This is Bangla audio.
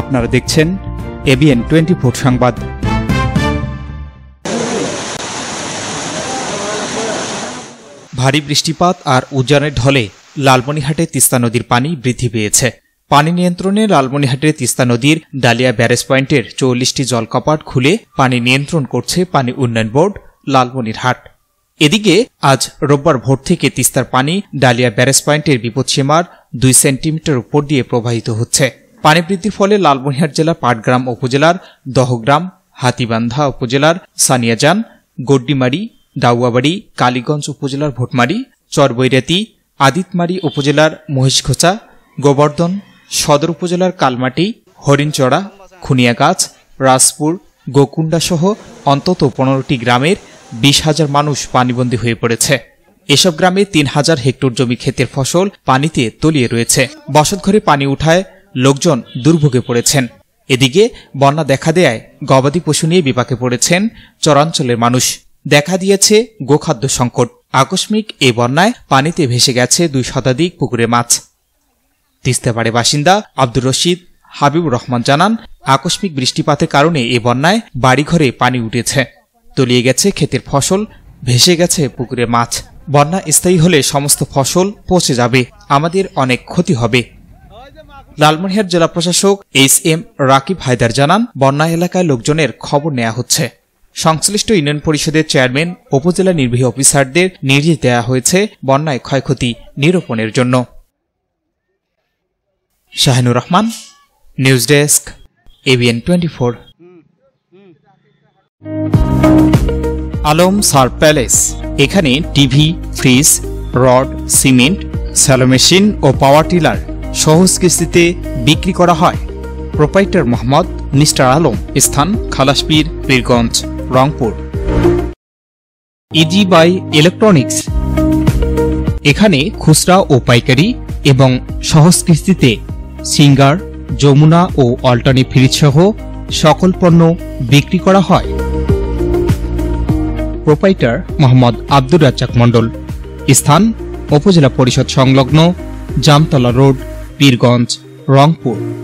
আপনারা দেখছেন এবিএন টোয়েন্টি ফোর সংবাদ। ভারী বৃষ্টিপাত আর উজানের ঢলে লালমনিহাটে তিস্তা নদীর পানি বৃদ্ধি পেয়েছে। পানি নিয়ন্ত্রণে লালমনিহাটের তিস্তা নদীর ডালিয়া ব্যারেজ পয়েন্টের চল্লিশটি জলকপাট খুলে পানি নিয়ন্ত্রণ করছে পানি উন্নয়ন বোর্ড লালমনিরহাট। এদিকে আজ রোববার ভোর থেকে তিস্তার পানি ডালিয়া ব্যারেজ পয়েন্টের বিপদসীমার দুই সেন্টিমিটার উপর দিয়ে প্রবাহিত হচ্ছে। পানি বৃদ্ধির ফলে লালমনিহাট জেলার পাটগ্রাম উপজেলার দহগ্রাম, হাতিবান্ধা উপজেলার সানিয়াজান, গড্ডিমারি, দাউয়াবাড়ি, কালীগঞ্জ উপজেলার ভোটমারি, চরবৈরাতি, আদিতমারি উপজেলার মহিষখোচা, গোবর্ধন, সদর উপজেলার কালমাটি, হরিণচড়া, খুনিয়াগাছ, রাজপুর গোকুণ্ডা সহ অন্তত পনেরোটি গ্রামের বিশ হাজার মানুষ পানিবন্দী হয়ে পড়েছে। এসব গ্রামে তিন হাজার হেক্টর জমি ক্ষেতের ফসল পানিতে তলিয়ে রয়েছে। বসতঘরে পানি উঠায় লোকজন দুর্ভোগে পড়েছেন। এদিকে বন্যা দেখা দেয় গবাদি পশু নিয়ে বিপাকে পড়েছেন চরাঞ্চলের মানুষ। দেখা দিয়েছে গোখাদ্য সংকট। আকস্মিক এই বন্যায় পানিতে ভেসে গেছে দুই শতাধিক পুকুরে মাছ। তিস্তাপাড়ে বাসিন্দা আব্দুর রশিদ হাবিবুর রহমান জানান, আকস্মিক বৃষ্টিপাতের কারণে এ বন্যায় বাড়িঘরে পানি উঠেছে। তলিয়ে গেছে ক্ষেতের ফসল, ভেসে গেছে পুকুরে মাছ। বন্যা স্থায়ী হলে সমস্ত ফসল পচে যাবে। আমাদের অনেক ক্ষতি হবে। লালমনিরহাট জেলা প্রশাসক এইচ এম রাকিব হায়দার জানান, বন্যা এলাকায় লোকজনের খবর নেওয়া হচ্ছে। সংশ্লিষ্ট ইউনিয়ন পরিষদের চেয়ারম্যান, উপজেলা নির্বাহী অফিসারদের নির্দেশ দেওয়া হয়েছে বন্যায় ক্ষয়ক্ষতি নিরূপণের জন্য। Shahinur Rahman, news desk, ABN twenty four. Alam সার প্যালেস, এখানে TV, fridge, rod, cement, shallow machine ও পাওয়ার টিলার সহজ কিস্তিতে বিক্রি করা হয়। প্রোপাইটার মোহাম্মদ মিস্টার আলম, স্থান Khalaspir, Pirganj, Rangpur. Easy buy electronics. এখানে খুচরা ও পাইকারি এবং সহজ কিস্তিতে সিঙ্গার, যমুনা ও অল্টারনেট ফ্রিজ সহ সকল পণ্য বিক্রি করা হয়। প্রোপাইটার মোহাম্মদ আব্দুর রাজ্জাক মণ্ডল, স্থান উপজেলা পরিষদ সংলগ্ন জামতলা রোড পীরগঞ্জ রংপুর।